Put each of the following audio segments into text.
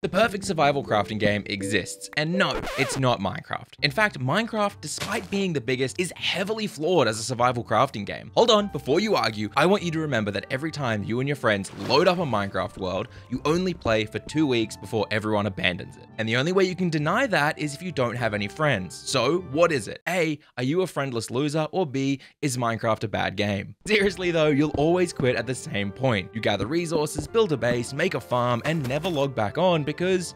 The perfect survival crafting game exists, and no, it's not Minecraft. In fact, Minecraft, despite being the biggest, is heavily flawed as a survival crafting game. Hold on, before you argue, I want you to remember that every time you and your friends load up a Minecraft world, you only play for two weeks before everyone abandons it. And the only way you can deny that is if you don't have any friends. So, what is it? A, are you a friendless loser? Or B, is Minecraft a bad game? Seriously though, you'll always quit at the same point. You gather resources, build a base, make a farm, and never log back on because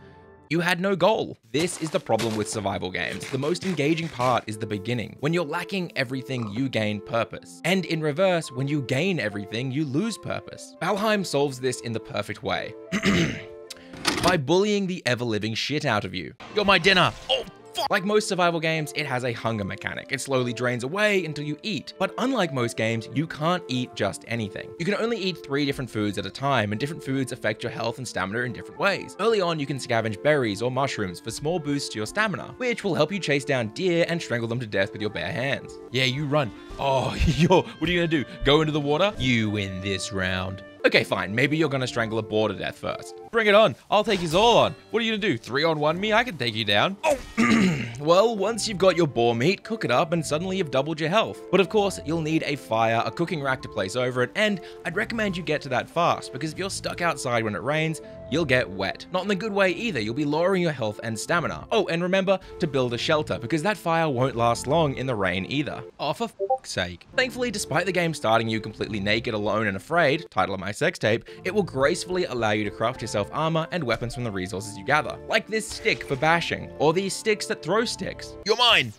you had no goal. This is the problem with survival games. The most engaging part is the beginning. When you're lacking everything, you gain purpose. And in reverse, when you gain everything, you lose purpose. Valheim solves this in the perfect way. By bullying the ever-living shit out of you. You're my dinner. Oh, like most survival games, it has a hunger mechanic. It slowly drains away until you eat. But unlike most games, you can't eat just anything. You can only eat three different foods at a time, and different foods affect your health and stamina in different ways. Early on, you can scavenge berries or mushrooms for small boosts to your stamina, which will help you chase down deer and strangle them to death with your bare hands. Yeah, you run. Oh, yo, what are you gonna do? Go into the water? You win this round. Okay, fine. Maybe you're gonna strangle a boar to death first. Bring it on. I'll take you all on. What are you gonna do? Three on one me? I can take you down. Oh, well, once you've got your boar meat, cook it up and suddenly you've doubled your health. But of course, you'll need a fire, a cooking rack to place over it, and I'd recommend you get to that fast because if you're stuck outside when it rains, you'll get wet. Not in the good way either, you'll be lowering your health and stamina. Oh, and remember to build a shelter because that fire won't last long in the rain either. Oh, for fuck's sake. Thankfully, despite the game starting you completely naked, alone, and afraid, title of my sex tape, it will gracefully allow you to craft yourself armor and weapons from the resources you gather. Like this stick for bashing, or these sticks that throw sticks. You're mine!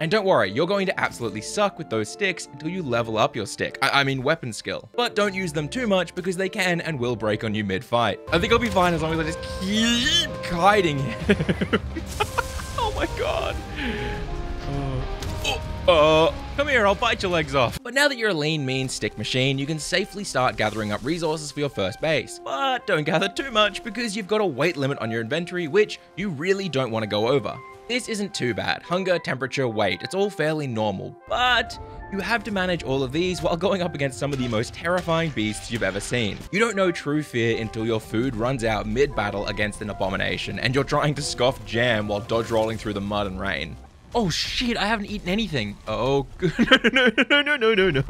And don't worry, you're going to absolutely suck with those sticks until you level up your stick. I, I, mean weapon skill. But don't use them too much because they can and will break on you mid-fight. I think I'll be fine as long as I just keep hiding oh my god. Uh, come here, I'll bite your legs off. But now that you're a lean, mean stick machine, you can safely start gathering up resources for your first base. But don't gather too much because you've got a weight limit on your inventory, which you really don't want to go over. This isn't too bad. Hunger, temperature, weight, it's all fairly normal. But you have to manage all of these while going up against some of the most terrifying beasts you've ever seen. You don't know true fear until your food runs out mid-battle against an abomination, and you're trying to scoff jam while dodge rolling through the mud and rain. Oh shit, I haven't eaten anything. Oh, no, no, no, no, no, no, no.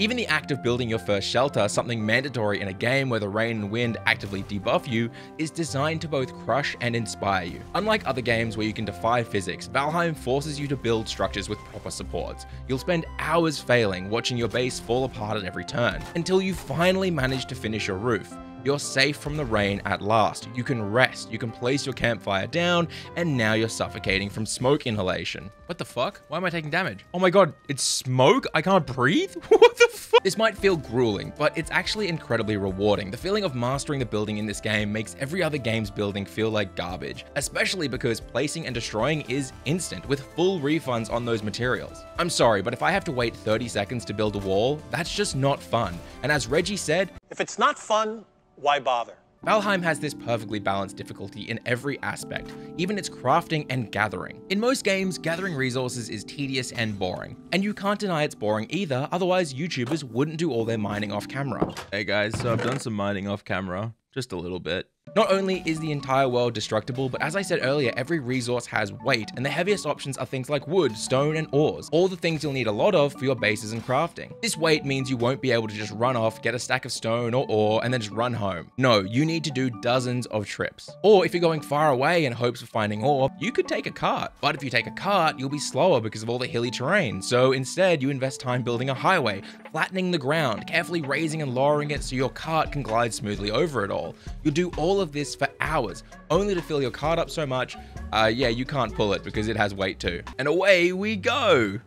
Even the act of building your first shelter, something mandatory in a game where the rain and wind actively debuff you, is designed to both crush and inspire you. Unlike other games where you can defy physics, Valheim forces you to build structures with proper supports. You'll spend hours failing, watching your base fall apart at every turn, until you finally manage to finish your roof. You're safe from the rain at last. You can rest, you can place your campfire down, and now you're suffocating from smoke inhalation. What the fuck? Why am I taking damage? Oh my god, it's smoke? I can't breathe? what the fuck? This might feel grueling, but it's actually incredibly rewarding. The feeling of mastering the building in this game makes every other game's building feel like garbage, especially because placing and destroying is instant, with full refunds on those materials. I'm sorry, but if I have to wait 30 seconds to build a wall, that's just not fun. And as Reggie said, if it's not fun, why bother? Valheim has this perfectly balanced difficulty in every aspect, even its crafting and gathering. In most games, gathering resources is tedious and boring, and you can't deny it's boring either, otherwise YouTubers wouldn't do all their mining off camera. Hey guys, so I've done some mining off camera, just a little bit. Not only is the entire world destructible, but as I said earlier, every resource has weight, and the heaviest options are things like wood, stone, and ores, all the things you'll need a lot of for your bases and crafting. This weight means you won't be able to just run off, get a stack of stone or ore, and then just run home. No, you need to do dozens of trips. Or if you're going far away in hopes of finding ore, you could take a cart. But if you take a cart, you'll be slower because of all the hilly terrain. So instead, you invest time building a highway, flattening the ground, carefully raising and lowering it so your cart can glide smoothly over it all. You'll do all of this for hours, only to fill your cart up so much, uh, yeah, you can't pull it because it has weight too. And away we go!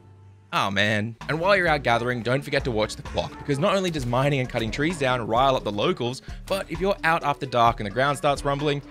Oh man. And while you're out gathering, don't forget to watch the clock, because not only does mining and cutting trees down rile up the locals, but if you're out after dark and the ground starts rumbling,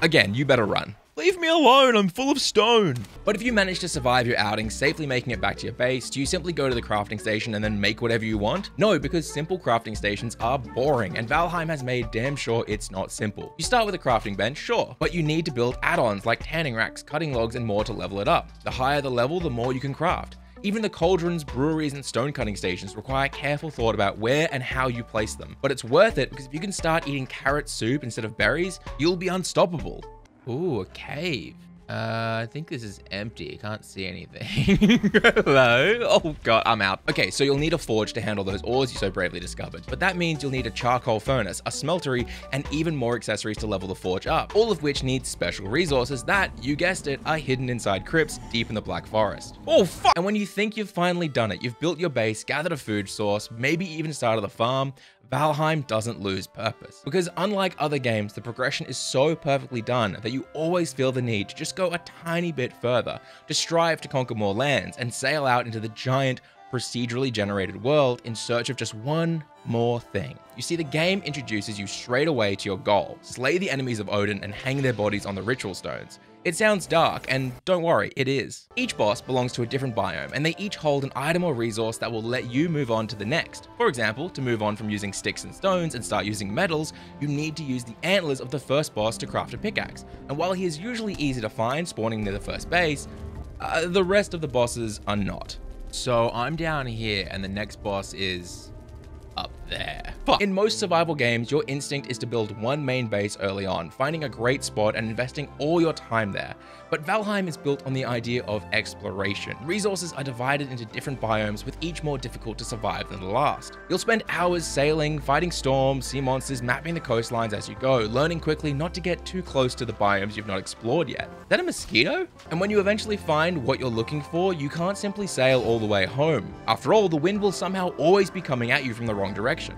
again, you better run. Leave me alone, I'm full of stone. But if you manage to survive your outing, safely making it back to your base, do you simply go to the crafting station and then make whatever you want? No, because simple crafting stations are boring, and Valheim has made damn sure it's not simple. You start with a crafting bench, sure, but you need to build add-ons like tanning racks, cutting logs, and more to level it up. The higher the level, the more you can craft. Even the cauldrons, breweries, and stone cutting stations require careful thought about where and how you place them. But it's worth it because if you can start eating carrot soup instead of berries, you'll be unstoppable. Ooh, a cave. Uh, I think this is empty. I can't see anything. Hello? Oh god, I'm out. Okay, so you'll need a forge to handle those ores you so bravely discovered. But that means you'll need a charcoal furnace, a smeltery, and even more accessories to level the forge up. All of which need special resources that, you guessed it, are hidden inside crypts deep in the Black Forest. Oh fuck! And when you think you've finally done it, you've built your base, gathered a food source, maybe even started a farm, Valheim doesn't lose purpose. Because unlike other games, the progression is so perfectly done that you always feel the need to just go a tiny bit further, to strive to conquer more lands and sail out into the giant, procedurally generated world in search of just one more thing. You see, the game introduces you straight away to your goal, slay the enemies of Odin and hang their bodies on the ritual stones. It sounds dark, and don't worry, it is. Each boss belongs to a different biome, and they each hold an item or resource that will let you move on to the next. For example, to move on from using sticks and stones and start using metals, you need to use the antlers of the first boss to craft a pickaxe. And while he is usually easy to find, spawning near the first base, uh, the rest of the bosses are not. So I'm down here, and the next boss is up there. Fuck. In most survival games, your instinct is to build one main base early on, finding a great spot and investing all your time there. But Valheim is built on the idea of exploration. Resources are divided into different biomes, with each more difficult to survive than the last. You'll spend hours sailing, fighting storms, sea monsters, mapping the coastlines as you go, learning quickly not to get too close to the biomes you've not explored yet. Is that a mosquito? And when you eventually find what you're looking for, you can't simply sail all the way home. After all, the wind will somehow always be coming at you from the wrong direction.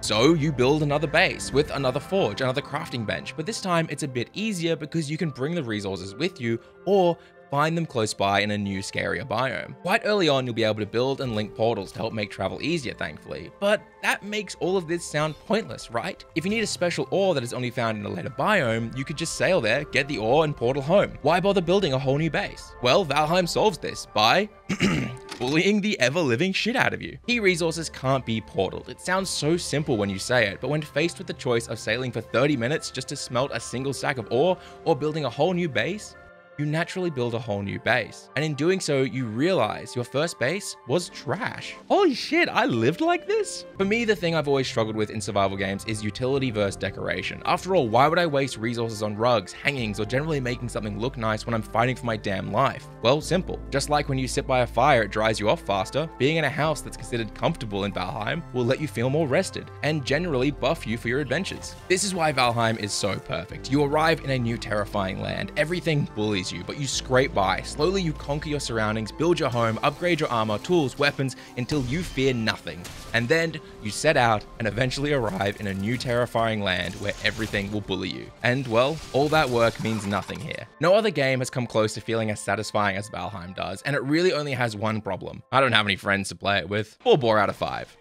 So you build another base with another forge, another crafting bench, but this time it's a bit easier because you can bring the resources with you or find them close by in a new, scarier biome. Quite early on, you'll be able to build and link portals to help make travel easier, thankfully. But that makes all of this sound pointless, right? If you need a special ore that is only found in a later biome, you could just sail there, get the ore, and portal home. Why bother building a whole new base? Well, Valheim solves this by bullying the ever-living shit out of you. Key resources can't be portaled. It sounds so simple when you say it, but when faced with the choice of sailing for 30 minutes just to smelt a single stack of ore or building a whole new base, you naturally build a whole new base. And in doing so, you realize your first base was trash. Holy shit, I lived like this? For me, the thing I've always struggled with in survival games is utility versus decoration. After all, why would I waste resources on rugs, hangings, or generally making something look nice when I'm fighting for my damn life? Well, simple. Just like when you sit by a fire, it dries you off faster, being in a house that's considered comfortable in Valheim will let you feel more rested, and generally buff you for your adventures. This is why Valheim is so perfect. You arrive in a new terrifying land, everything bullies you, but you scrape by. Slowly you conquer your surroundings, build your home, upgrade your armor, tools, weapons, until you fear nothing. And then you set out and eventually arrive in a new terrifying land where everything will bully you. And well, all that work means nothing here. No other game has come close to feeling as satisfying as Valheim does, and it really only has one problem. I don't have any friends to play it with. 4 bore out of 5.